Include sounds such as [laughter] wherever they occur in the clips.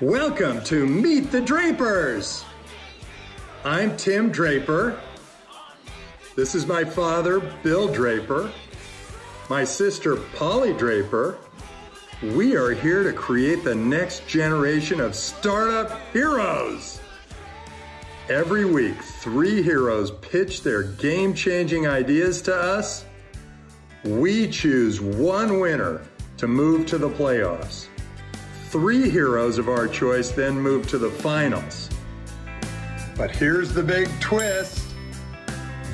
Welcome to Meet the Drapers. I'm Tim Draper. This is my father, Bill Draper, my sister, Polly Draper. We are here to create the next generation of startup heroes. Every week, three heroes pitch their game changing ideas to us. We choose one winner to move to the playoffs. Three heroes of our choice then move to the finals. But here's the big twist.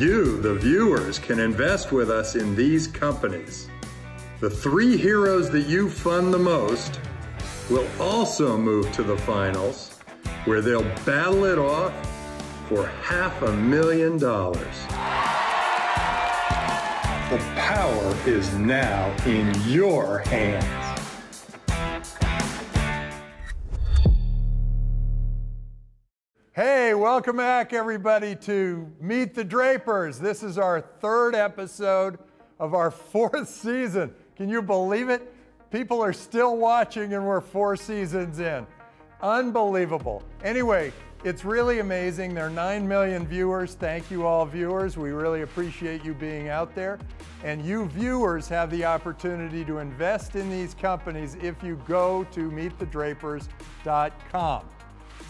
You, the viewers, can invest with us in these companies. The three heroes that you fund the most will also move to the finals, where they'll battle it off for half a million dollars. The power is now in your hands. Hey, welcome back, everybody, to Meet the Drapers. This is our third episode of our [laughs] fourth season. Can you believe it? People are still watching, and we're four seasons in. Unbelievable. Anyway, it's really amazing. There are 9 million viewers. Thank you, all viewers. We really appreciate you being out there. And you viewers have the opportunity to invest in these companies if you go to meetthedrapers.com.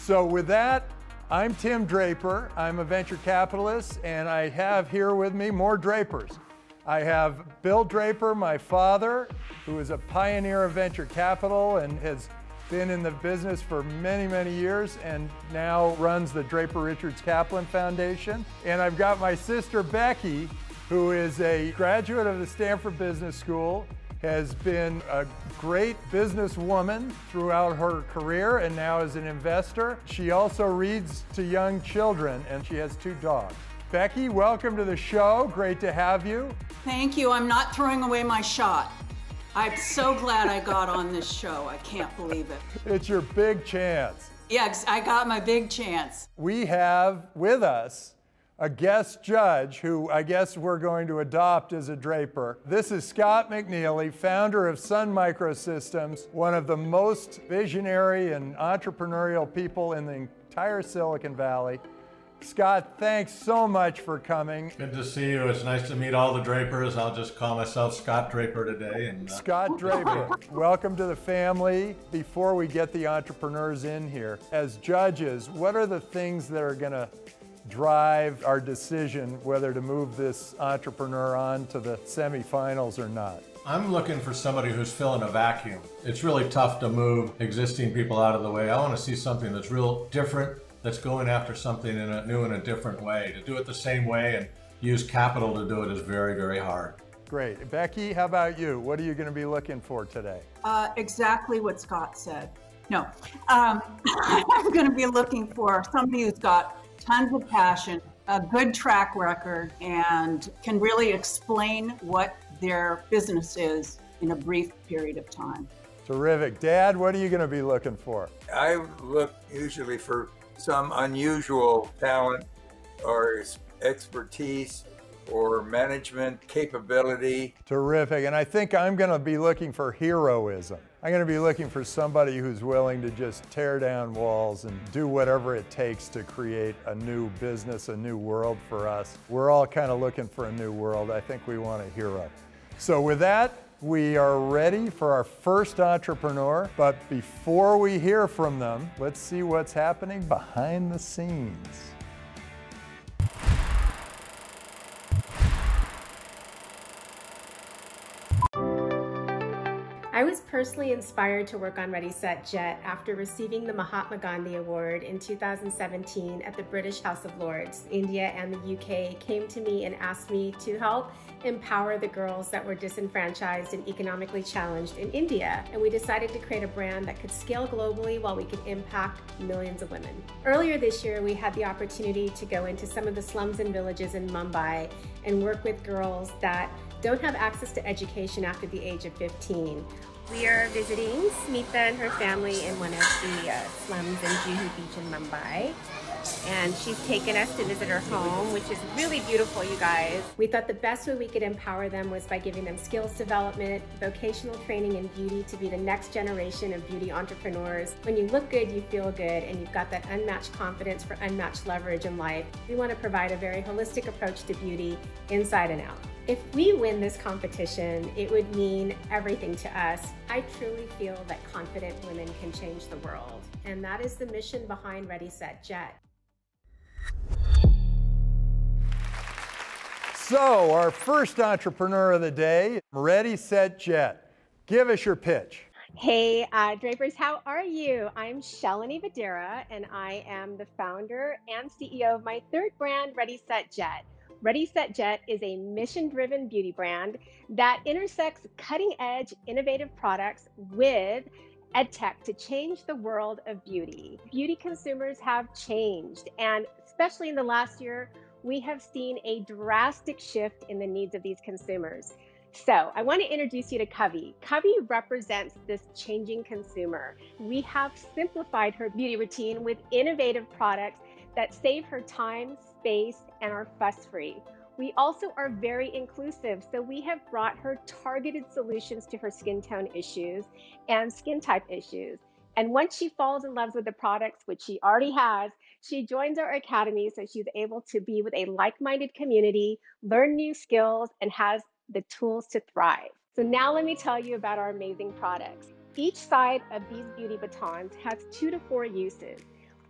So, with that, I'm Tim Draper. I'm a venture capitalist, and I have here with me more Drapers. I have Bill Draper, my father, who is a pioneer of venture capital and has been in the business for many, many years and now runs the Draper Richards Kaplan Foundation. And I've got my sister Becky, who is a graduate of the Stanford Business School has been a great businesswoman throughout her career and now is an investor. She also reads to young children and she has two dogs. Becky, welcome to the show. Great to have you. Thank you. I'm not throwing away my shot. I'm so glad I got on this show. I can't believe it. It's your big chance. Yes, I got my big chance. We have with us a guest judge who I guess we're going to adopt as a Draper. This is Scott McNealy, founder of Sun Microsystems, one of the most visionary and entrepreneurial people in the entire Silicon Valley. Scott, thanks so much for coming. Good to see you. It's nice to meet all the Drapers. I'll just call myself Scott Draper today. And uh... Scott Draper, welcome to the family. Before we get the entrepreneurs in here, as judges, what are the things that are going to drive our decision whether to move this entrepreneur on to the semifinals or not? I'm looking for somebody who's filling a vacuum. It's really tough to move existing people out of the way. I want to see something that's real different, that's going after something in a new and a different way. To do it the same way and use capital to do it is very, very hard. Great. Becky, how about you? What are you going to be looking for today? Uh, exactly what Scott said. No, um, [laughs] I'm going to be looking for somebody who's got tons of passion, a good track record, and can really explain what their business is in a brief period of time. Terrific. Dad, what are you going to be looking for? I look usually for some unusual talent or expertise or management capability. Terrific. And I think I'm going to be looking for heroism. I'm going to be looking for somebody who's willing to just tear down walls and do whatever it takes to create a new business, a new world for us. We're all kind of looking for a new world. I think we want a hero. So with that, we are ready for our first entrepreneur. But before we hear from them, let's see what's happening behind the scenes. I was personally inspired to work on Ready Set Jet after receiving the Mahatma Gandhi Award in 2017 at the British House of Lords. India and the UK came to me and asked me to help empower the girls that were disenfranchised and economically challenged in India. And we decided to create a brand that could scale globally while we could impact millions of women. Earlier this year, we had the opportunity to go into some of the slums and villages in Mumbai and work with girls that don't have access to education after the age of 15. We are visiting Smita and her family in one of the uh, slums in Juhu Beach in Mumbai. And she's taken us to visit her home, which is really beautiful, you guys. We thought the best way we could empower them was by giving them skills development, vocational training in beauty to be the next generation of beauty entrepreneurs. When you look good, you feel good, and you've got that unmatched confidence for unmatched leverage in life. We want to provide a very holistic approach to beauty inside and out. If we win this competition, it would mean everything to us. I truly feel that confident women can change the world. And that is the mission behind Ready Set Jet. So, our first entrepreneur of the day, Ready Set Jet. Give us your pitch. Hey, uh, Drapers, how are you? I'm Shalini Vadhera, and I am the founder and CEO of my third brand, Ready Set Jet. Ready Set Jet is a mission driven beauty brand that intersects cutting edge, innovative products with EdTech to change the world of beauty. Beauty consumers have changed, and especially in the last year, we have seen a drastic shift in the needs of these consumers. So, I want to introduce you to Covey. Covey represents this changing consumer. We have simplified her beauty routine with innovative products that save her time, space, and are fuss free. We also are very inclusive, so we have brought her targeted solutions to her skin tone issues and skin type issues. And once she falls in love with the products, which she already has, she joins our academy so she's able to be with a like minded community, learn new skills, and has the tools to thrive. So, now let me tell you about our amazing products. Each side of these beauty batons has two to four uses.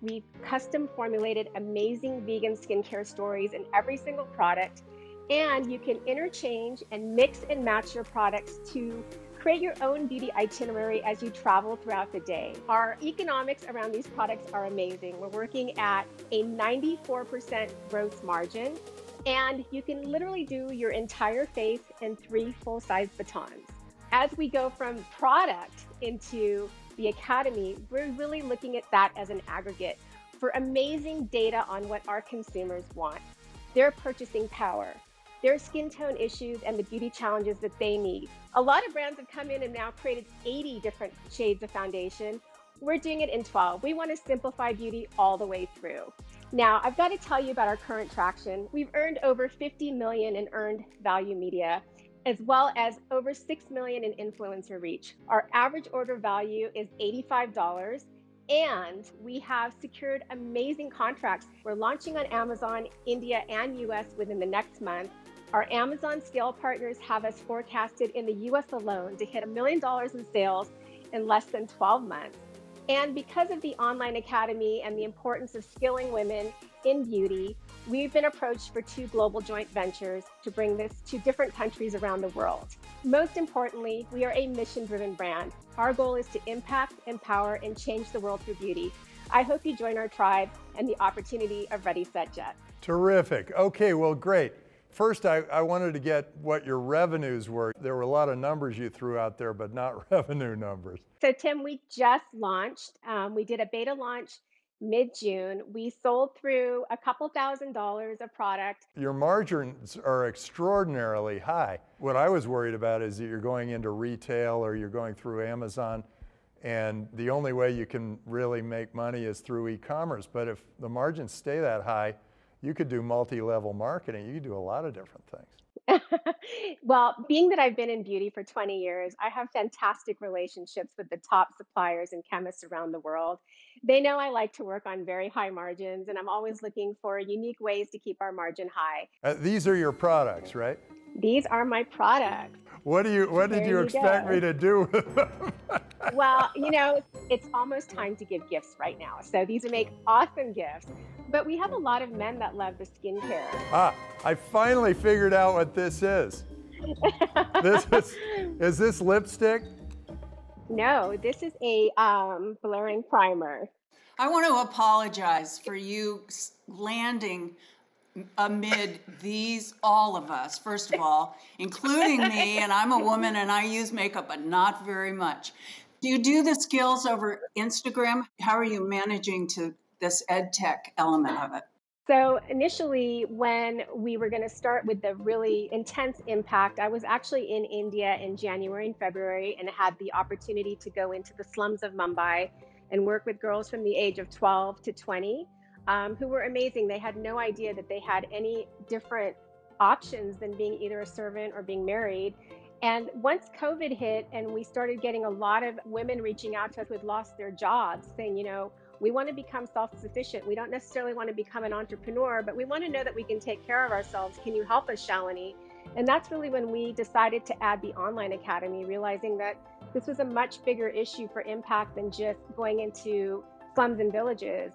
We've custom formulated amazing vegan skincare stories in every single product, and you can interchange and mix and match your products to create your own beauty itinerary as you travel throughout the day. Our economics around these products are amazing. We're working at a 94% gross margin, and you can literally do your entire face in three full size batons. As we go from product into the Academy, we're really looking at that as an aggregate for amazing data on what our consumers want, their purchasing power, their skin tone issues, and the beauty challenges that they need. A lot of brands have come in and now created 80 different shades of foundation. We're doing it in 12. We want to simplify beauty all the way through. Now, I've got to tell you about our current traction. We've earned over 50 million in earned value media as well as over 6 million in influencer reach. Our average order value is $85 and we have secured amazing contracts. We're launching on Amazon, India, and US within the next month. Our Amazon scale partners have us forecasted in the US alone to hit a million dollars in sales in less than 12 months. And because of the online academy and the importance of skilling women in beauty, we've been approached for two global joint ventures to bring this to different countries around the world. Most importantly, we are a mission driven brand. Our goal is to impact, empower, and change the world through beauty. I hope you join our tribe and the opportunity of Ready, Set, Jet. Terrific. Okay, well, great. First, I, I, wanted to get what your revenues were. There were a lot of numbers you threw out there, but not [laughs] revenue numbers. So, Tim, we just launched. Um, we did a beta launch mid June. We sold through a couple thousand dollars of product. Your margins are extraordinarily high. What I was worried about is that you're going into retail or you're going through Amazon. And the only way you can really make money is through e commerce. But if the margins stay that high, you could do multi-level marketing. You could do a lot of different things. [laughs] well, being that I've been in beauty for 20 years, I have fantastic relationships with the top suppliers and chemists around the world. They know I like to work on very high margins, and I'm always looking for unique ways to keep our margin high. Uh, these are your products, right? These are my products. What do you? What did you, you expect go. me to do with them? [laughs] well, you know, it's almost time to give gifts right now. So these make awesome gifts. But we have a lot of men that love the skincare. Ah, I finally figured out what this is. this [laughs] is, is this lipstick? No, this is a um, blurring primer. I want to apologize for you landing amid these all of us first of all including me and i'm a woman and i use makeup but not very much. Do you do the skills over instagram? How are you managing to this ed tech element of it? So initially when we were going to start with the really intense impact i was actually in india in january and february and had the opportunity to go into the slums of mumbai and work with girls from the age of 12 to 20 um, who were amazing. They had no idea that they had any different options than being either a servant or being married. And once COVID hit, and we started getting a lot of women reaching out to us who had lost their jobs, saying, you know, we want to become self sufficient. We don't necessarily want to become an entrepreneur, but we want to know that we can take care of ourselves. Can you help us, Shalini? And that's really when we decided to add the online academy, realizing that this was a much bigger issue for impact than just going into slums and villages.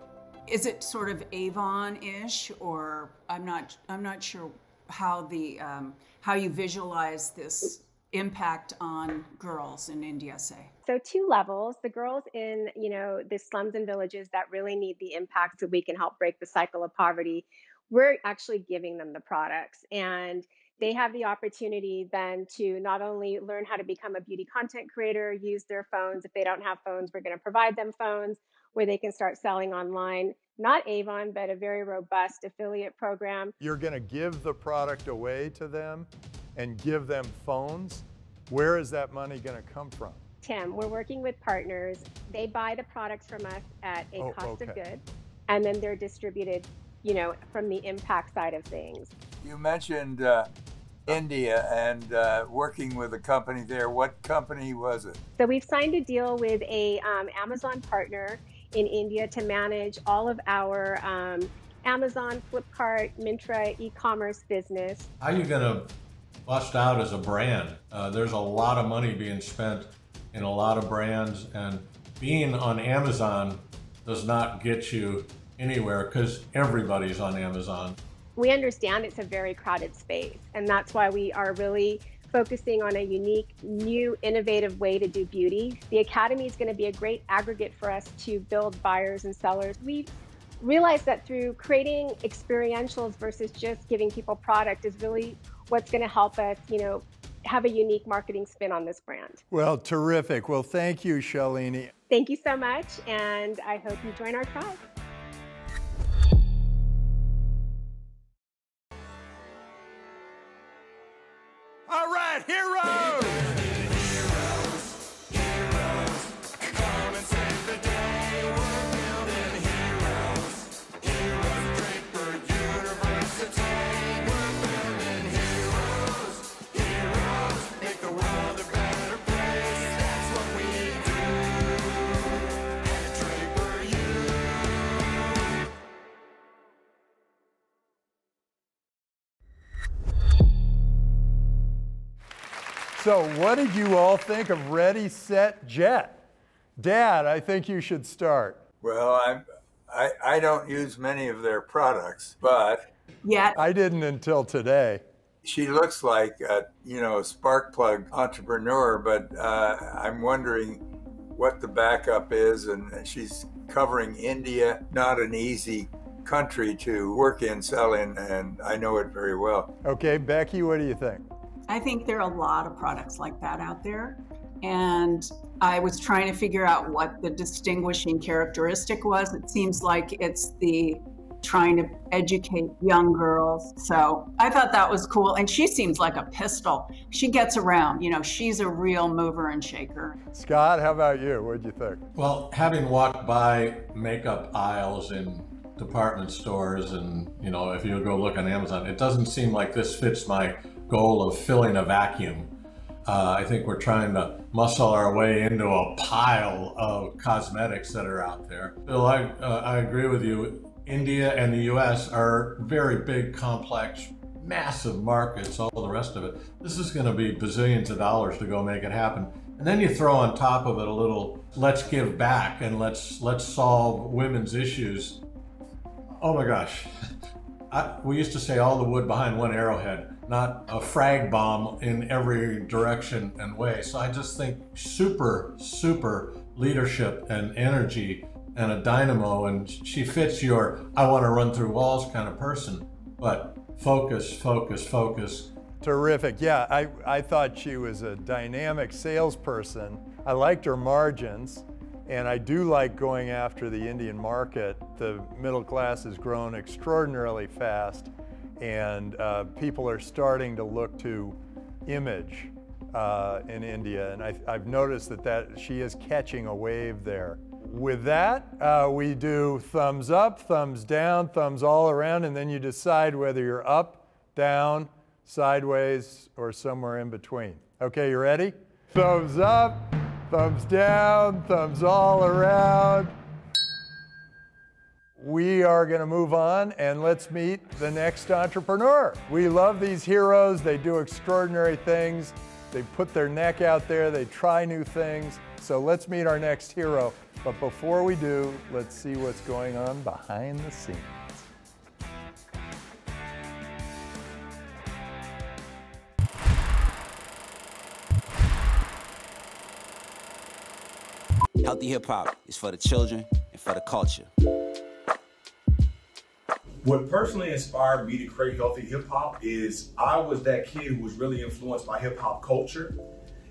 Is it sort of Avon-ish, or I'm not I'm not sure how the um, how you visualize this impact on girls in India, say? So two levels. The girls in, you know, the slums and villages that really need the impact so we can help break the cycle of poverty. We're actually giving them the products and they have the opportunity then to not only learn how to become a beauty content creator, use their phones. If they don't have phones, we're going to provide them phones where they can start selling online. Not Avon, but a very robust affiliate program. You're going to give the product away to them and give them phones. Where is that money going to come from? Tim, we're working with partners. They buy the products from us at a Oh, cost of okay. goods, and then they're distributed, you know, from the impact side of things. You mentioned uh, India and uh, working with a company there. What company was it? So we've signed a deal with a um, Amazon partner in India to manage all of our um, Amazon, Flipkart, Myntra e-commerce business. How are you going to bust out as a brand? Uh, there's a lot of money being spent in a lot of brands, and being on Amazon does not get you anywhere because everybody's on Amazon. we understand it's a very crowded space, and that's why we are really focusing on a unique, new, innovative way to do beauty. The Academy is going to be a great aggregate for us to build buyers and sellers. We realized that through creating experientials versus just giving people product is really what's going to help us, you know, have a unique marketing spin on this brand. Well, terrific. Well, thank you, Shalini. Thank you so much, and I hope you join our tribe. So, what did you all think of Ready, Set, Jet? Dad, I think you should start. Well, I'm, I, I don't use many of their products, but Yet, I didn't until today. she looks like a you know a spark plug entrepreneur. But uh, I'm wondering what the backup is, and she's covering India, not an easy country to work in, sell in, and I know it very well. Okay, Becky, what do you think? I think there are a lot of products like that out there. And I was trying to figure out what the distinguishing characteristic was. It seems like it's the trying to educate young girls. So I thought that was cool. And she seems like a pistol. She gets around, you know, she's a real mover and shaker. Scott, how about you? What'd you think? Well, having walked by makeup aisles in department stores and, you know, if you go look on Amazon, it doesn't seem like this fits my goal of filling a vacuum. Uh, I think we're trying to muscle our way into a pile of cosmetics that are out there. Bill, I, uh, I agree with you. India and the US are very big, complex, massive markets, all the rest of it. This is going to be bazillions of dollars to go make it happen. And then you throw on top of it a little let's give back and let's let's solve women's issues. Oh my gosh. [laughs] I, we used to say all the wood behind one arrowhead, not a frag bomb in every direction and way. So I just think super, super leadership and energy and a dynamo. And she fits your I want to run through walls kind of person. But focus, focus, focus. Terrific. Yeah, I, I thought she was a dynamic salesperson. I liked her margins, and I do like going after the Indian market. The middle class has grown extraordinarily fast, and uh, people are starting to look to image uh, in India. And I, I've noticed that, that she is catching a wave there. with that, uh, we do thumbs up, thumbs down, thumbs all around, and then you decide whether you're up, down, sideways, or somewhere in between. Okay, you ready? Thumbs up, thumbs down, thumbs all around. We are going to move on and let's meet the next entrepreneur. We love these heroes. They do extraordinary things. They put their neck out there. They try new things. So let's meet our next hero. But before we do, let's see what's going on behind the scenes. Healthy hip hop is for the children and for the culture. What personally inspired me to create healthy hip hop is I was that kid who was really influenced by hip hop culture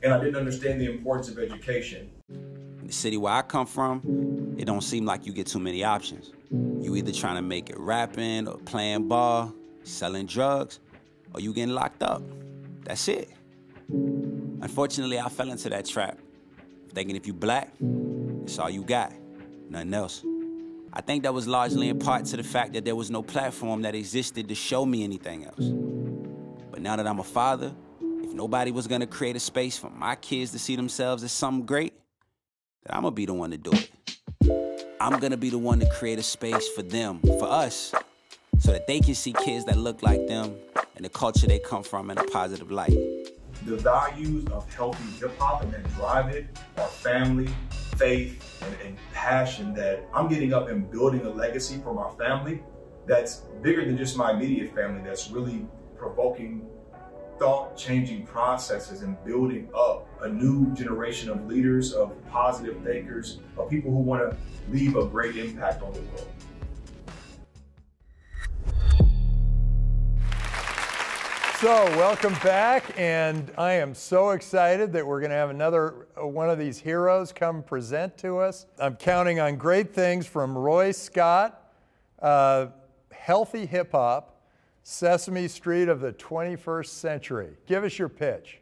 and I didn't understand the importance of education. In the city where I come from, it don't seem like you get too many options. You either trying to make it rapping or playing ball, selling drugs, or you getting locked up. That's it. Unfortunately, I fell into that trap, thinking if you black, it's all you got, nothing else. I think that was largely in part to the fact that there was no platform that existed to show me anything else. But now that I'm a father, if nobody was gonna create a space for my kids to see themselves as something great, then I'm gonna be the one to do it. I'm gonna be the one to create a space for them, for us, so that they can see kids that look like them and the culture they come from in a positive light. The values of healthy hip hop and that drive it are family, faith, and, and passion that I'm getting up and building a legacy for my family that's bigger than just my immediate family, that's really provoking thought changing processes and building up a new generation of leaders, of positive thinkers, of people who want to leave a great impact on the world. So, welcome back, and I am so excited that we're going to have another uh, one of these heroes come present to us. I'm counting on great things from Roy Scott, uh, healthy hip hop, Sesame Street of the 21st century. Give us your pitch.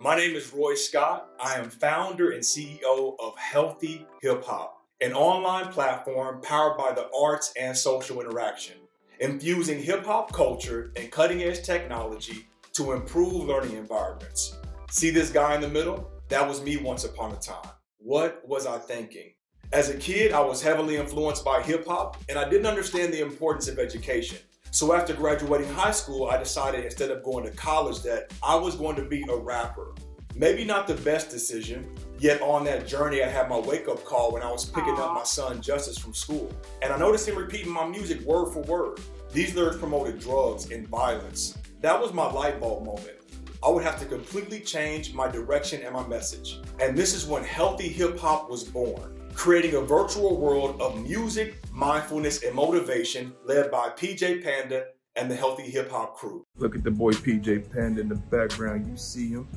My name is Roy Scott. I am founder and CEO of Healthy Hip Hop, an online platform powered by the arts and social interaction infusing hip hop culture and cutting edge technology to improve learning environments. See this guy in the middle? That was me once upon a time. What was I thinking? As a kid, I was heavily influenced by hip hop and I didn't understand the importance of education. So after graduating high school, I decided instead of going to college that I was going to be a rapper. Maybe not the best decision, yet on that journey, I had my wake up call when I was picking Aww. up my son Justice from school. And I noticed him repeating my music word for word. These lyrics promoted drugs and violence. That was my light bulb moment. I would have to completely change my direction and my message. And this is when healthy hip hop was born, creating a virtual world of music, mindfulness, and motivation led by PJ Panda and the Healthy Hip Hop crew. Look at the boy PJ Panda in the background. You see him?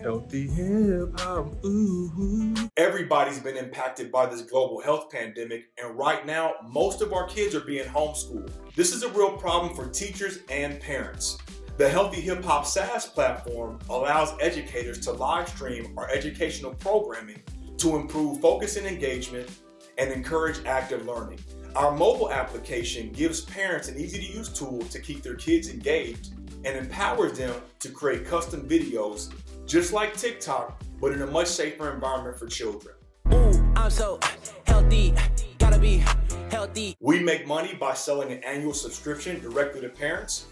Healthy hip hop. Everybody's been impacted by this global health pandemic, and right now, most of our kids are being homeschooled. This is a real problem for teachers and parents. The Healthy Hip Hop SaaS platform allows educators to live stream our educational programming to improve focus and engagement and encourage active learning. Our mobile application gives parents an easy to use tool to keep their kids engaged and empowers them to create custom videos just like TikTok, but in a much safer environment for children. Ooh, I'm so healthy, gotta be healthy. We make money by selling an annual subscription directly to parents,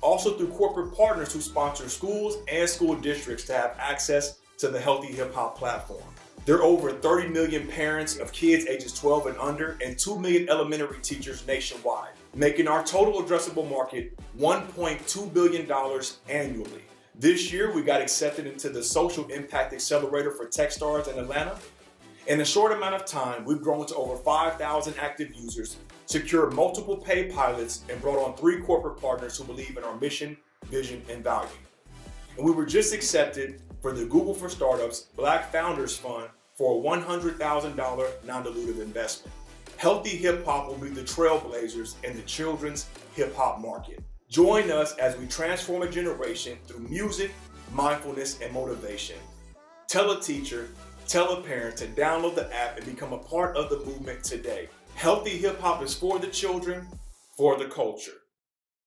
also through corporate partners who sponsor schools and school districts to have access to the Healthy Hip Hop platform. There are over 30 million parents of kids ages 12 and under and 2 million elementary teachers nationwide, making our total addressable market $1.2 billion annually. This year, we got accepted into the Social Impact Accelerator for Techstars in Atlanta. In a short amount of time, we've grown to over 5,000 active users, secured multiple paid pilots, and brought on three corporate partners who believe in our mission, vision, and value. And we were just accepted for the Google for Startups Black Founders Fund for a $100,000 non-dilutive investment. Healthy Hip Hop will be the trailblazers in the children's hip hop market. Join us as we transform a generation through music, mindfulness, and motivation. Tell a teacher, Tell a parent to download the app and become a part of the movement today. Healthy hip hop is for the children, for the culture.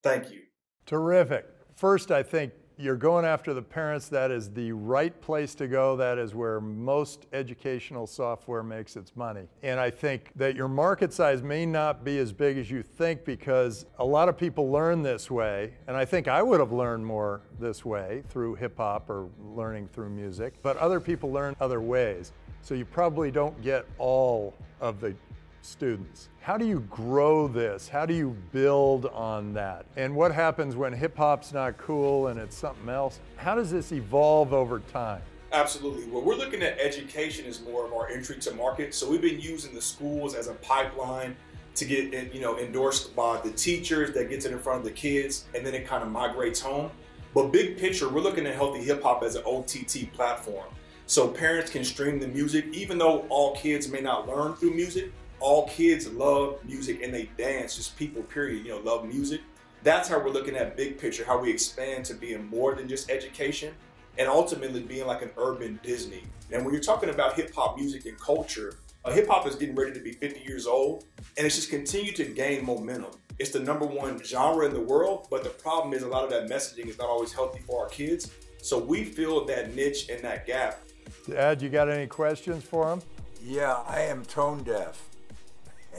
Thank you. Terrific. First, I think you're going after the parents. That is the right place to go. That is where most educational software makes its money. And I think that your market size may not be as big as you think because a lot of people learn this way. And I think I would have learned more this way through hip hop or learning through music. But other people learn other ways. So you probably don't get all of the students. How do you grow this? How do you build on that? And what happens when hip hop's not cool and it's something else? How does this evolve over time? Absolutely. Well, we're looking at education as more of our entry to market. So we've been using the schools as a pipeline to get eh, you know endorsed by the teachers that gets it in front of the kids and then it kind of migrates home. But big picture, we're looking at healthy hip hop as an OTT platform. So parents can stream the music, even though all kids may not learn through music, all kids love music and they dance, just people, period, you know, love music. That's how we're looking at big picture, how we expand to being more than just education and ultimately being like an urban Disney. And when you're talking about hip hop music and culture, uh, hip hop is getting ready to be 50 years old and it's just continued to gain momentum. It's the number one genre in the world, but the problem is a lot of that messaging is not always healthy for our kids. So we fill that niche and that gap. Dad, you got any questions for him? Yeah, I am tone deaf.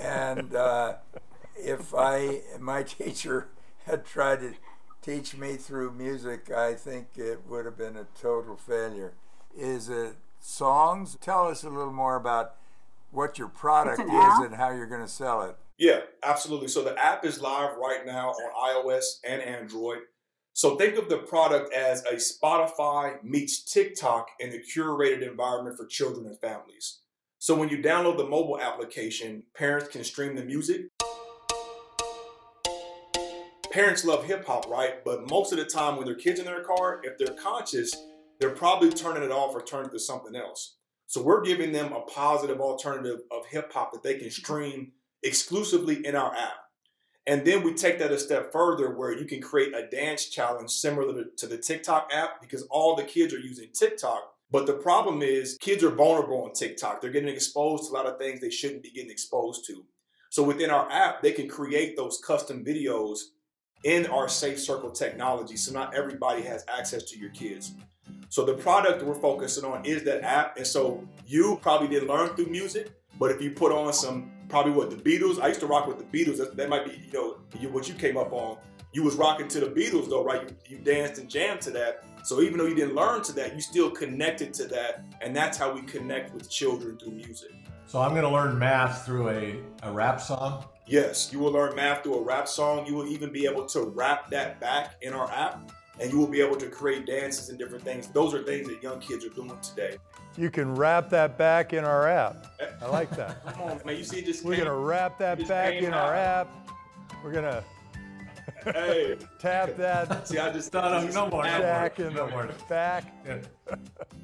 And uh, if I, my [laughs] teacher had tried to teach me through music, I think it would have been a total failure. Is it songs? Tell us a little more about what your product is app? and how you're going to sell it. Yeah, absolutely. So the app is live right now on iOS and Android. So think of the product as a Spotify meets TikTok in the curated environment for children and families. So when you download the mobile application, parents can stream the music. Parents love hip hop, right? But most of the time when their kids in their car, if they're conscious, they're probably turning it off or turning to something else. So we're giving them a positive alternative of hip hop that they can stream exclusively in our app. And then we take that a step further where you can create a dance challenge similar to the TikTok app because all the kids are using TikTok but the problem is kids are vulnerable on TikTok. They're getting exposed to a lot of things they shouldn't be getting exposed to. So within our app, they can create those custom videos in our Safe Circle technology. So not everybody has access to your kids. So the product we're focusing on is that app. And so you probably didn't learn through music, but if you put on some, probably what the Beatles, I used to rock with the Beatles. That, that might be, you know, what you came up on. You was rocking to the Beatles though, right? You, you danced and jammed to that. So even though you didn't learn to that, you still connected to that. And that's how we connect with children through music. So I'm going to learn math through a, a rap song? Yes, you will learn math through a rap song. You will even be able to rap that back in our app. And you will be able to create dances and different things. Those are things that young kids are doing today. You can wrap that back in our app. I like that. [laughs] Come on, man. You see, just we're gonna wrap that back in out. our app. We're gonna hey. Tap that. [laughs] See, I just no, no, no more. Back in the more. back. Yeah. [laughs]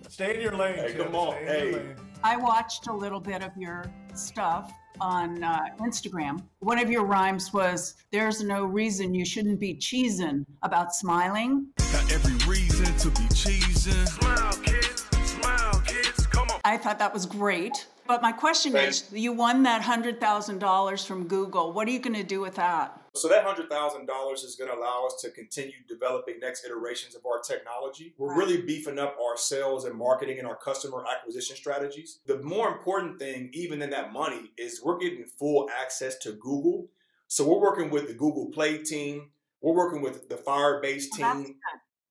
Stay in your lane. Hey, come on. Stay hey. I watched a little bit of your stuff on uh, Instagram. One of your rhymes was, "There's no reason you shouldn't be cheesing about smiling." Got every reason to be cheesing. Smile, kids. Smile, kids. Come on. I thought that was great. But my question is, you won that hundred thousand dollars from Google. What are you going to do with that? So that hundred thousand dollars is going to allow us to continue developing next iterations of our technology. We're right. really beefing up our sales and marketing and our customer acquisition strategies. The more important thing, even than that money, is we're getting full access to Google. So we're working with the Google Play team. We're working with the Firebase team.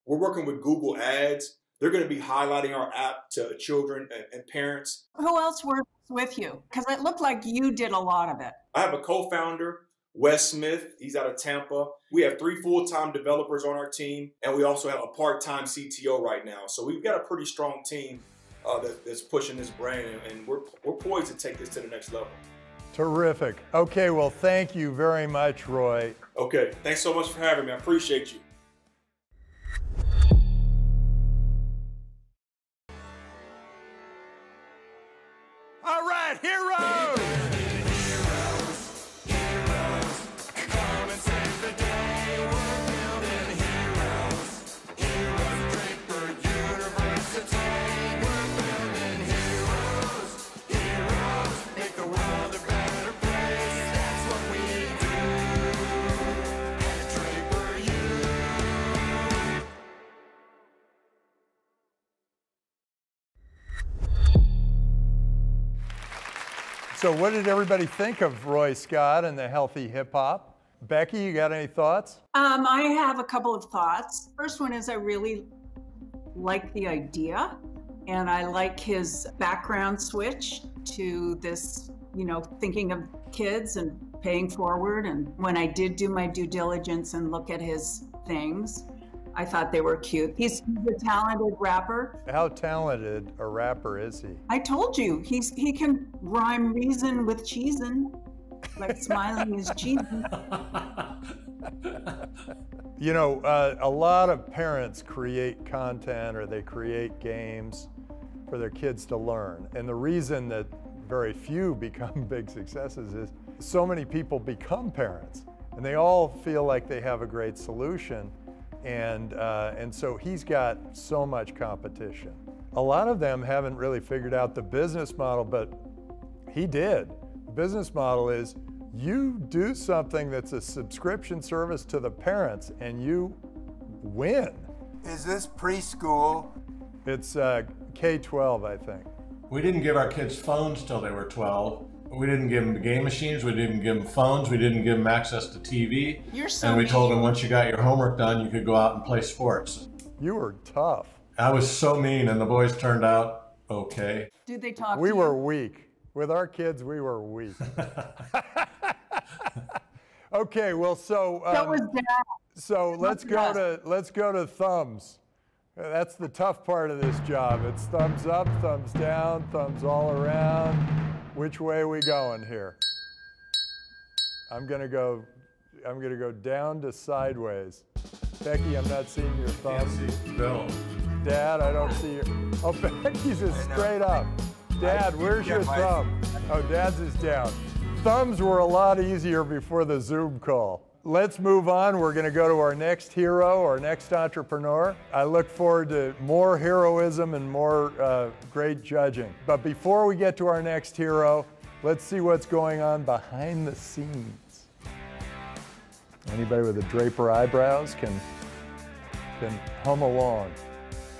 we're working with Google Ads. They're going to be highlighting our app to children and, and parents. Who else works with you? Because it looked like you did a lot of it. I have a co-founder Wes Smith, he's out of Tampa. We have three full time developers on our team, and we also have a part time CTO right now. So we've got a pretty strong team uh, that, that's pushing this brand, and we're, we're poised to take this to the next level. Terrific. Okay, well, thank you very much, Roy. Okay, thanks so much for having me. I appreciate you. So, what did everybody think of Roy Scott and the healthy hip hop? Becky, you got any thoughts? Um, I have a couple of thoughts. First one is I really like the idea, and I like his background switch to this, you know, thinking of kids and paying forward. And when I did do my due diligence and look at his things, I thought they were cute. He's, a talented rapper. How talented a rapper is he? I told you, he's he can rhyme reason with cheesin', like smiling is cheesin'. [laughs] You know, uh, a lot of parents create content or they create games for their kids to learn. And the reason that very few [laughs] become big successes is so many people become parents and they all feel like they have a great solution. And, uh, and so he's got so much competition. A lot of them haven't really figured out the business model, but he did. The business model is you do something that's a subscription service to the parents and you win. Is this preschool? It's uh, K 12, I think. We didn't give our kids phones till they were 12. We didn't give them game machines. We didn't give them phones. We didn't give them access to TV. You're so and we told them once you got your homework done, you could go out and play sports. You were tough. I was so mean, and the boys turned out okay. Did they talk We to were you? weak. With our kids, we were weak. [laughs] okay, well, so So um, was Dad. so let's go Yes. to let's go to thumbs. That's the tough part of this job. It's thumbs up, thumbs down, thumbs all around. Which way are we going here? I'm gonna go. I'm gonna go down to sideways. Becky, I'm not seeing your thumbs. Bill. Dad, I don't see your. Oh, [laughs] Becky's is straight up. Dad, where's your my- thumb? Oh, Dad's is down. Thumbs were a lot easier before the Zoom call. Let's move on. We're going to go to our next hero, our next entrepreneur. I look forward to more heroism and more uh, great judging. But before we get to our next hero, let's see what's going on behind the scenes. Anybody with a Draper eyebrows can can hum along,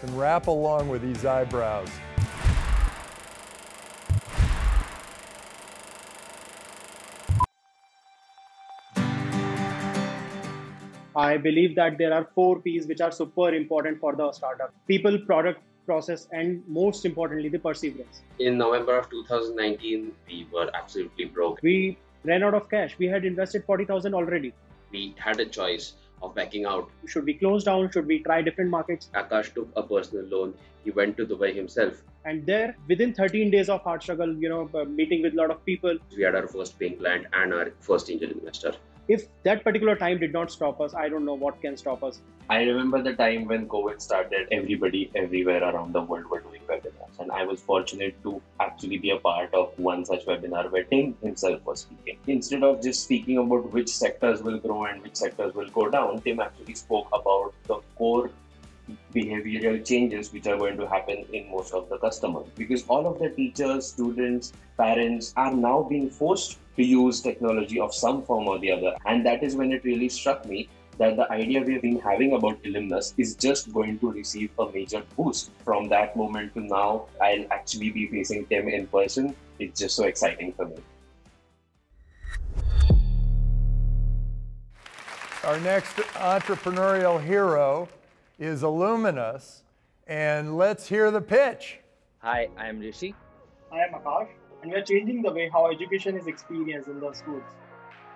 can rap along with these eyebrows. I believe that there are four P's which are super important for the startup people, product, process, and most importantly, the perseverance. In November of 2019, we were absolutely broke. We ran out of cash. We had invested 40,000 already. We had a choice of backing out. Should we close down? Should we try different markets? Akash took a personal loan. He went to Dubai himself. And there, within 13 days of hard struggle, you know, uh, meeting with a lot of people, We had our first paying client and our first angel investor. If that particular time did not stop us, I don't know what can stop us. I remember the time when COVID started, everybody everywhere around the world were doing webinars. And I was fortunate to actually be a part of one such webinar where Tim himself was speaking. Instead of just speaking about which sectors will grow and which sectors will go down, Tim actually spoke about the core behavioral changes which are going to happen in most of the customers because all of the teachers students parents are now being forced to use technology of some form or the other. And that is when it really struck me that the idea we've been having about Illumnus is just going to receive a major boost from that moment to now. I'll actually be facing tim in person. It's just so exciting for me. Our next entrepreneurial hero is Illumnus, and let's hear the pitch. Hi, I am Rishi. Hi, I am Akash, and we are changing the way how education is experienced in the schools.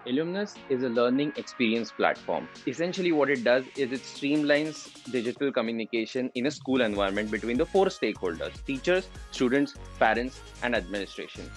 Illumnus is a learning experience platform. Essentially, what it does is it streamlines digital communication in a school environment between the four stakeholders teachers, students, parents, and administration.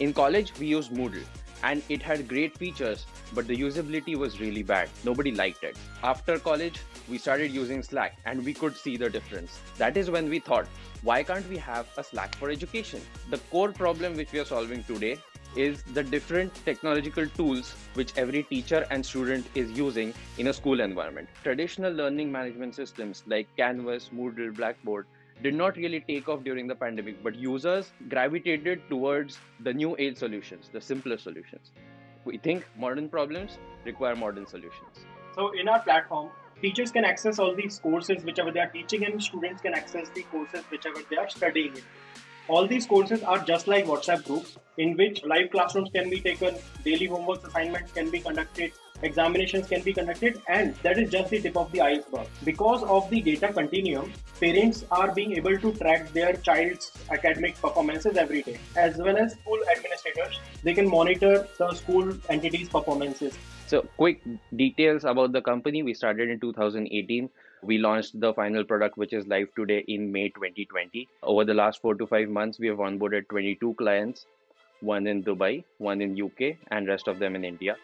In college, we use Moodle, and it had great features, but the usability was really bad. Nobody liked it. After college, we started using Slack, and we could see the difference. That is when we thought, why can't we have a Slack for education? The core problem which we are solving today is the different technological tools which every teacher and student is using in a school environment. Traditional learning management systems like Canvas, Moodle, Blackboard did not really take off during the pandemic, but users gravitated towards the new age solutions, the simpler solutions. We think modern problems require modern solutions. So in our platform, teachers can access all these courses whichever they are teaching, and students can access the courses whichever they are studying. All these courses are just like WhatsApp groups in which live classrooms can be taken, daily homework assignments can be conducted, examinations can be conducted, and that is just the tip of the iceberg. Because of the data continuum, parents are being able to track their child's academic performances every day, as well as school administrators. They can monitor the school entities' performances. So, quick details about the company. We started in 2018. We launched the final product, which is live today in May 2020. Over the last four to five months, we have onboarded 22 clients, one in Dubai, one in UK, and rest of them in India.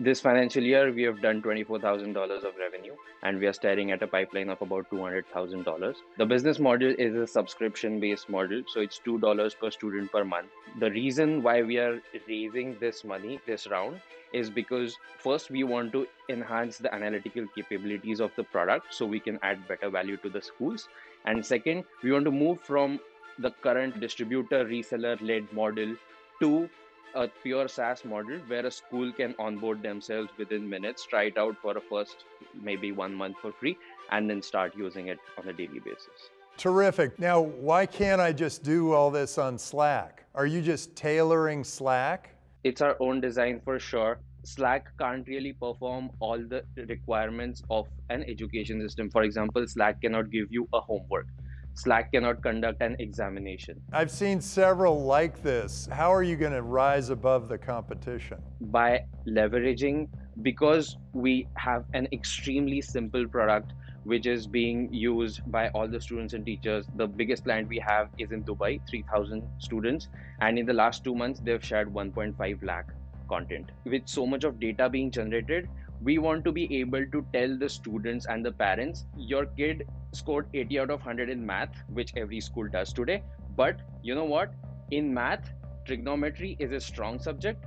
This financial year, we have done $24,000 of revenue and we are staring at a pipeline of about $200,000. The business model is a subscription based model, so it's $2 per student per month. The reason why we are raising this money this round is because first we want to enhance the analytical capabilities of the product so we can add better value to the schools. And second, we want to move from the current distributor reseller led model to a pure SaaS model where a school can onboard themselves within minutes, try it out for a first maybe one month for free, and then start using it on a daily basis. Terrific. Now, why can't I just do all this on Slack? Are you just tailoring Slack? It's our own design for sure. Slack can't really perform all the requirements of an education system. For example, Slack cannot give you a homework. Slack cannot conduct an examination. I've seen several like this. How are you going to rise above the competition? By leveraging, because we have an extremely simple product which is being used by all the students and teachers. The biggest client we have is in Dubai, 3,000 students. And in the last two months, they've shared 1.5 lakh content. With so much of data being generated, we want to be able to tell the students and the parents your kid scored 80 out of 100 in math which every school does today. But you know what? In math trigonometry is a strong subject.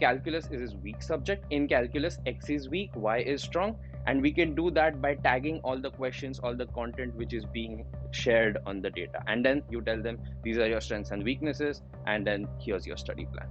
Calculus is a weak subject. In calculus x is weak y is strong. And we can do that by tagging all the questions all the content which is being shared on the data. And then you tell them these are your strengths and weaknesses. And then here's your study plan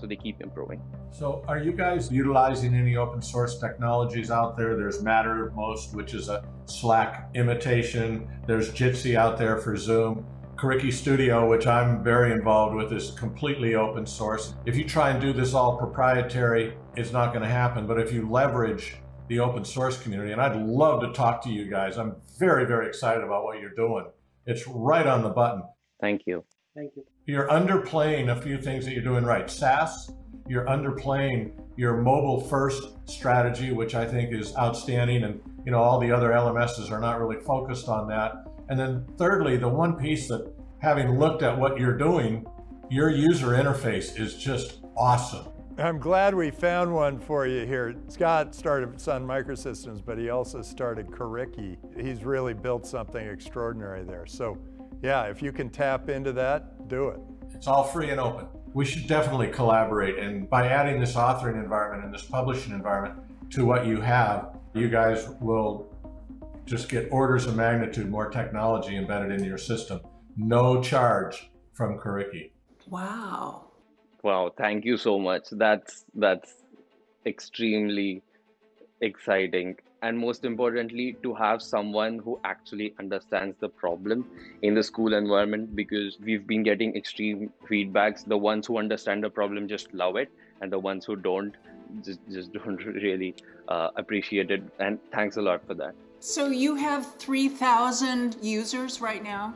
so they keep improving. So, are you guys utilizing any open source technologies out there? There's Mattermost, which is a Slack imitation. There's Jitsi out there for Zoom. Curriki Studio, which I'm very involved with, is completely open source. If you try and do this all proprietary, it's not going to happen. But if you leverage the open source community, and I'd love to talk to you guys, I'm very, very excited about what you're doing. It's right on the button. Thank you. Thank you. You're underplaying a few things that you're doing right. SaaS, you're underplaying your mobile first strategy, which I think is outstanding. And, you know, all the other LMSs are not really focused on that. And then thirdly, the one piece that having looked at what you're doing, your user interface is just awesome. I'm glad we found one for you here. Scott started Sun Microsystems, but he also started Curriki. He's really built something extraordinary there. So yeah, if you can tap into that, do it. It's all free and open. We should definitely collaborate. And by adding this authoring environment and this publishing environment to what you have, you guys will just get orders of magnitude more technology embedded into your system. No charge from Curriki. Wow. Wow, thank you so much. That's that's extremely exciting and most importantly to have someone who actually understands the problem in the school environment because we've been getting extreme feedbacks. The ones who understand the problem just love it and the ones who don't just, just [laughs] don't really uh, appreciate it. And thanks a lot for that. So you have 3000 users right now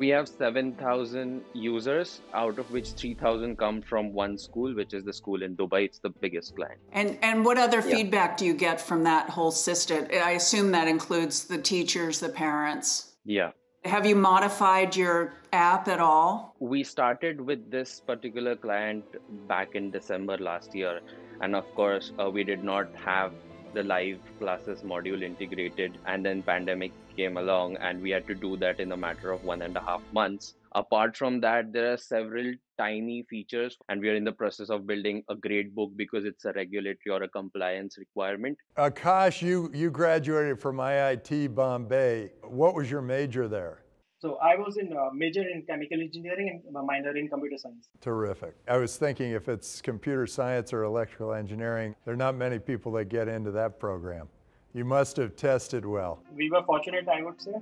we have 7000 users out of which 3000 come from one school which is the school in dubai it's the biggest client and and what other yeah. feedback do you get from that whole system i assume that includes the teachers the parents yeah have you modified your app at all? We started with this particular client back in December last year. And of course, uh, we did not have the live classes module integrated and then pandemic came along and we had to do that in a matter of one and a half months. Apart from that there are several tiny features and we are in the process of building a grade book because it's a regulatory or a compliance requirement. Akash you you graduated from iit bombay. What was your major there so I was in uh, major in chemical engineering and minor in computer science. Terrific. I was thinking if it's computer science or electrical engineering, there are not many people that get into that program. You must have tested well. We were fortunate, I would say.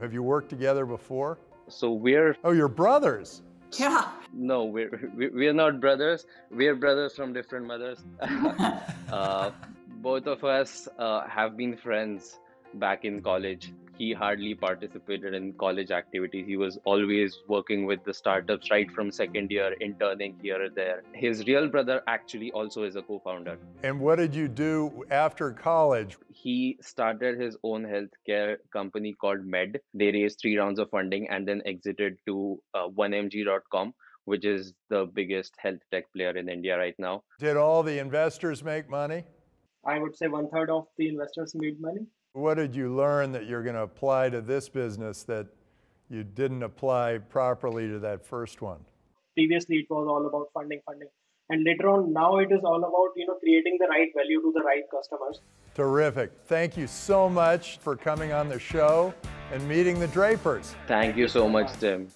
Have you worked together before? So we're oh, you're brothers. Yeah. No, we're we're not brothers. We're brothers from different mothers. [laughs] uh, both of us uh, have been friends back in college he hardly participated in college activities. He was always working with the startups right from second year, interning here or there. His real brother actually also is a co founder. And what did you do after college? He started his own healthcare company called Med. They raised three rounds of funding and then exited to uh, 1mg.com which is the biggest health tech player in India right now. Did all the investors make money? I would say one third of the investors made money. What did you learn that you're going to apply to this business that you didn't apply properly to that first one? Previously, it was all about funding, funding. And later on, now it is all about, you know, creating the right value to the right customers. Terrific. Thank you so much for coming on the show and meeting the Drapers. Thank you so much, Tim.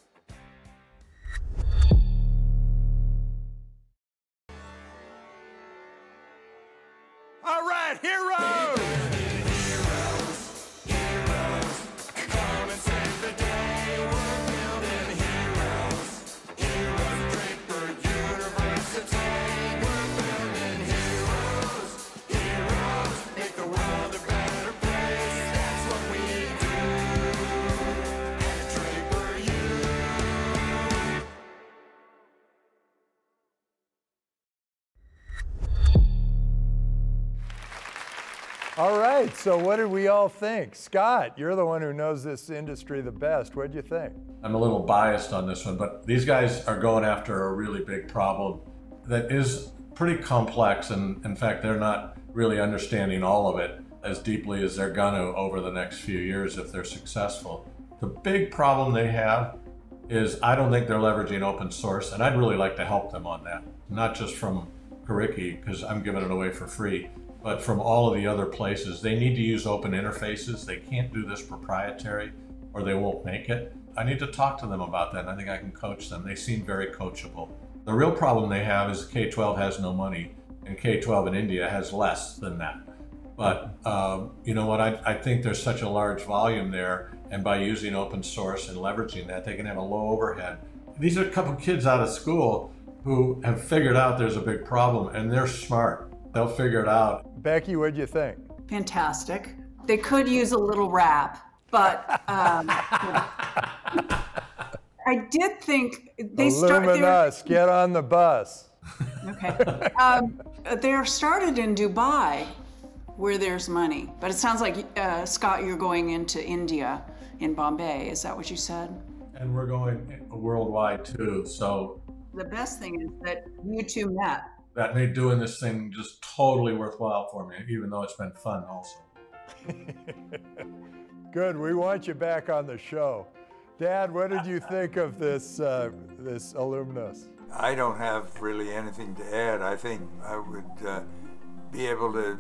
So what did we all think? Scott, you're the one who knows this industry the best. What did you think? I'm a little biased on this one, but these guys are going after a really big problem that is pretty complex. And in fact, they're not really understanding all of it as deeply as they're going to over the next few years if they're successful. The big problem they have is I don't think they're leveraging open source, and I'd really like to help them on that, not just from Curriki, because I'm giving it away for free but from all of the other places. They need to use open interfaces. They can't do this proprietary or they won't make it. I need to talk to them about that. And I think I can coach them. They seem very coachable. The real problem they have is K 12 has no money, and K 12 in India has less than that. But um, you know what? I, I think there's such a large volume there, and by using open source and leveraging that, they can have a low overhead. These are a couple kids out of school who have figured out there's a big problem, and they're smart they'll figure it out. Becky, what do you think? Fantastic. They could use a little rap, but um, I did think they started. us. Get on the bus. Okay. Um, they're started in Dubai, where there's money. But it sounds like uh, Scott, you're going into India, in Bombay. Is that what you said? And we're going worldwide too. So the best thing is that you two met that made doing this thing just totally worthwhile for me, even though it's been fun also. [laughs] Good. We want you back on the show. Dad, what did you think of this uh, this Illumnus? I don't have really anything to add. I think I would uh, be able to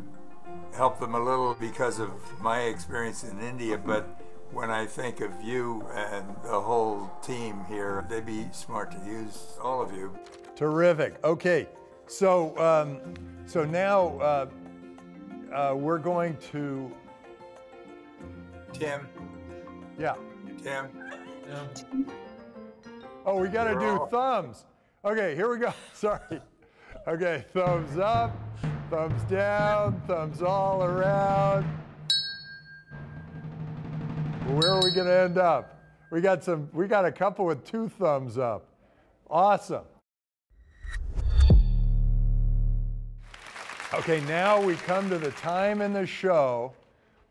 help them a little because of my experience in India, but when I think of you and the whole team here, they'd be smart to use all of you. Terrific. Okay, so, um, so now uh, uh, we're going to. Tim. Yeah. Tim. Yeah. Oh, we got to do all... thumbs. Okay, here we go. [laughs] Sorry. Okay, thumbs up, thumbs down, thumbs all around. Where are we going to end up? We got some. We got a couple with two thumbs up. Awesome. Okay, now we come to the time in the show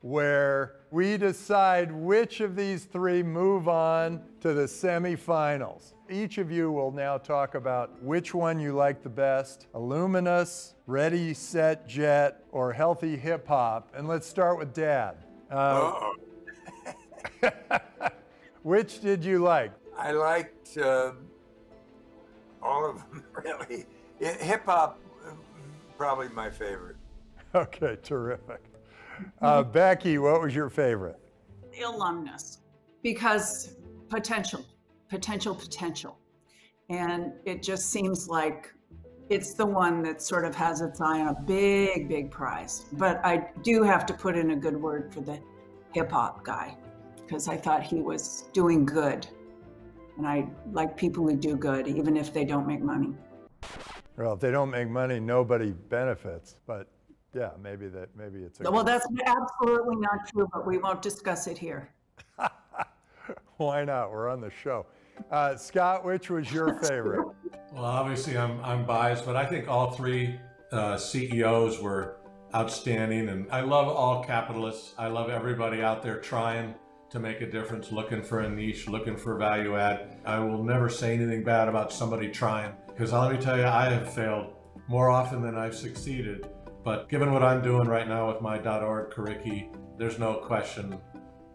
where we decide which of these three move on to the semifinals. Each of you will now talk about which one you like the best Illumnus, Ready, Set, Jet, or Healthy Hip Hop. And let's start with Dad. Uh, [laughs] which did you like? I liked uh, all of them, [laughs] really. Hip hop Probably my favorite. [laughs] Okay, terrific. Uh, Becky, what was your favorite? The Illumnus, because potential, potential, potential. And it just seems like it's the one that sort of has its eye on a big, big prize. But I do have to put in a good word for the hip hop guy because I thought he was doing good And I like people who do good, even if they don't make money. Well, if they don't make money, nobody benefits. But yeah, maybe that maybe it's a well, that's absolutely not true, but we won't discuss it here. [laughs] Why not? We're on the show. Uh, Scott, which was your favorite? well, obviously, I'm I'm biased, but I think all three uh, CEOs were outstanding, and I love all capitalists. I love everybody out there trying to make a difference, looking for a niche, looking for value add. I will never say anything bad about somebody trying, because let me tell you, I have failed more often than I've succeeded. But given what I'm doing right now with my .org Curriki, there's no question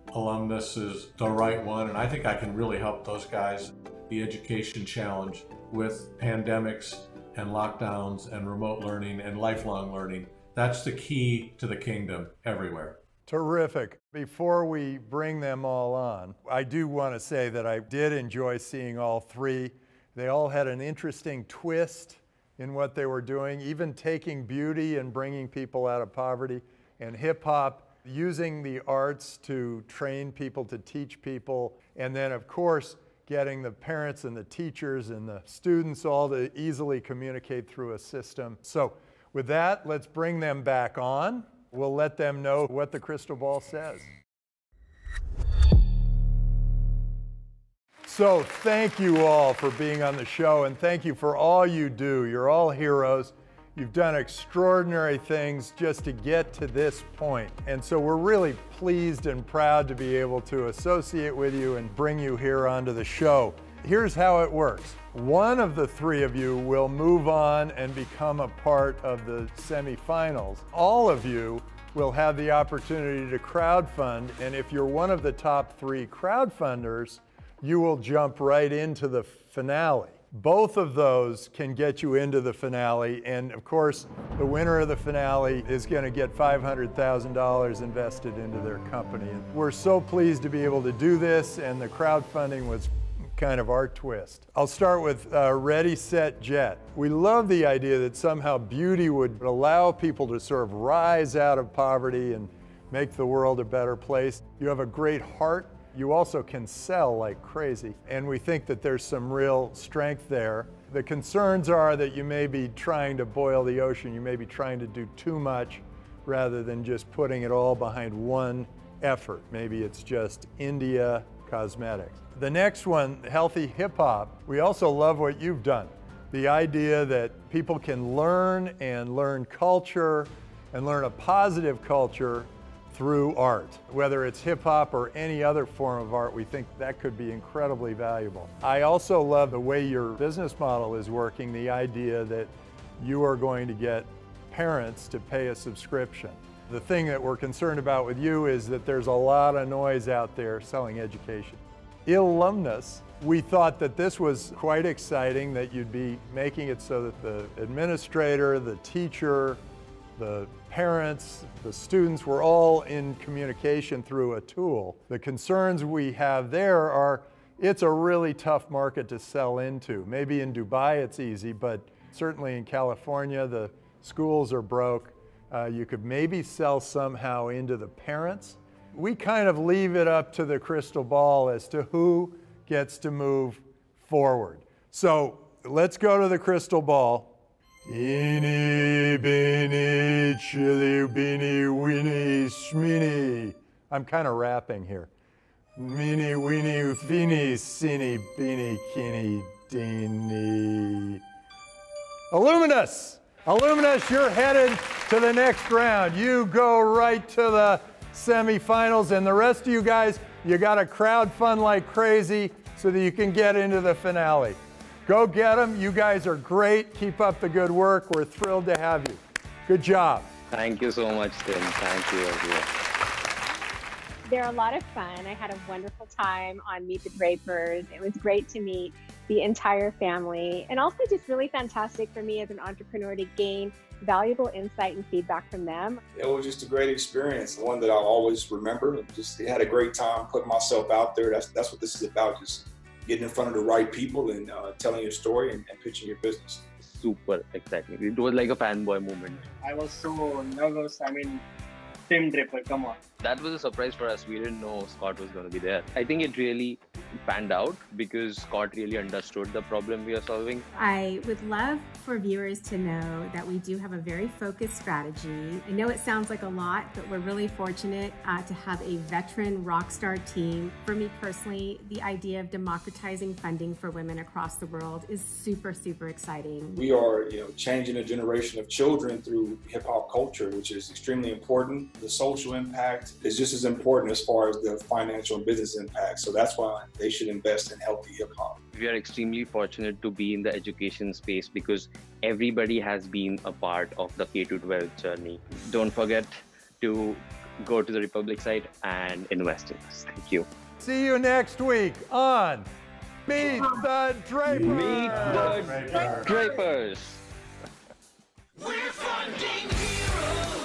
Illumnus is the right one. And I think I can really help those guys, the education challenge with pandemics and lockdowns and remote learning and lifelong learning. That's the key to the kingdom everywhere. Terrific. Before we bring them all on, I do want to say that I did enjoy seeing all three. They all had an interesting twist in what they were doing, even taking beauty and bringing people out of poverty, and hip hop using the arts to train people, to teach people, and then, of course, getting the parents and the teachers and the students all to easily communicate through a system. So, with that, let's bring them back on. We'll let them know what the crystal ball says. So, thank you all for being on the show, and thank you for all you do. You're all heroes. You've done extraordinary things just to get to this point. And so we're really pleased and proud to be able to associate with you and bring you here onto the show. Here's how it works. One of the three of you will move on and become a part of the semifinals. All of you will have the opportunity to crowdfund. And if you're one of the top three crowdfunders, you will jump right into the finale. Both of those can get you into the finale. And of course, the winner of the finale is going to get $500,000 invested into their company. And we're so pleased to be able to do this, and the crowdfunding was kind of our twist. I'll start with uh, Ready, Set, Jet. We love the idea that somehow beauty would allow people to sort of rise out of poverty and make the world a better place. You have a great heart you also can sell like crazy. And we think that there's some real strength there. The concerns are that you may be trying to boil the ocean, you may be trying to do too much rather than just putting it all behind one effort. Maybe it's just India cosmetics. The next one, healthy hip hop, we also love what you've done. The idea that people can learn and learn culture and learn a positive culture through art. Whether it's hip hop or any other form of art, we think that could be incredibly valuable. I also love the way your business model is working, the idea that you are going to get parents to pay a subscription. The thing that we're concerned about with you is that there's a lot of noise out there selling education. Illumnus, we thought that this was quite exciting that you'd be making it so that the administrator, the teacher, the parents, the students were all in communication through a tool. The concerns we have there are it's a really tough market to sell into. Maybe in Dubai it's easy, but certainly in California the schools are broke. Uh, you could maybe sell somehow into the parents. We kind of leave it up to the crystal ball as to who gets to move forward. So let's go to the crystal ball Eeny, beeny, chili, beeny, weeny, smini. I'm kind of rapping here. Meeny, weeny, feeny, sinny, beeny, kinny, deeny. Illumnus! Illumnus, you're headed to the next round. You go right to the semifinals, and the rest of you guys, you got to crowd fund like crazy so that you can get into the finale. Go get them. You guys are great. Keep up the good work. We're thrilled to have you. Good job. Thank you so much, Tim. Thank you, everyone. They're a lot of fun. I had a wonderful time on Meet the Drapers. It was great to meet the entire family and also just really fantastic for me as an entrepreneur to gain valuable insight and feedback from them. It was just a great experience, one that I'll always remember. Just had a great time putting myself out there. That's that's what this is about. Just getting in front of the right people and uh, telling your story and, and, pitching your business. Super exciting. It was like a fanboy moment. I was so nervous. I mean, Tim Draper, come on. That was a surprise for us. We didn't know Scott was going to be there. I think it really panned out because Scott really understood the problem we are solving. I would love for viewers to know that we do have a very focused strategy. I know it sounds like a lot, but we're really fortunate uh, to have a veteran rock star team. For me personally, the idea of democratizing funding for women across the world is super, super exciting. We are, you know, changing a generation of children through hip hop culture, which is extremely important. The social impact is just as important as far as the financial and business impact. So that's why they should invest in healthy hip hop. We are extremely fortunate to be in the education space because everybody has been a part of the K 12 journey. Don't forget to go to the Republic site and invest in us. Thank you. See you next week on Meet the Drapers. Meet the Drapers. We're funding heroes, heroes,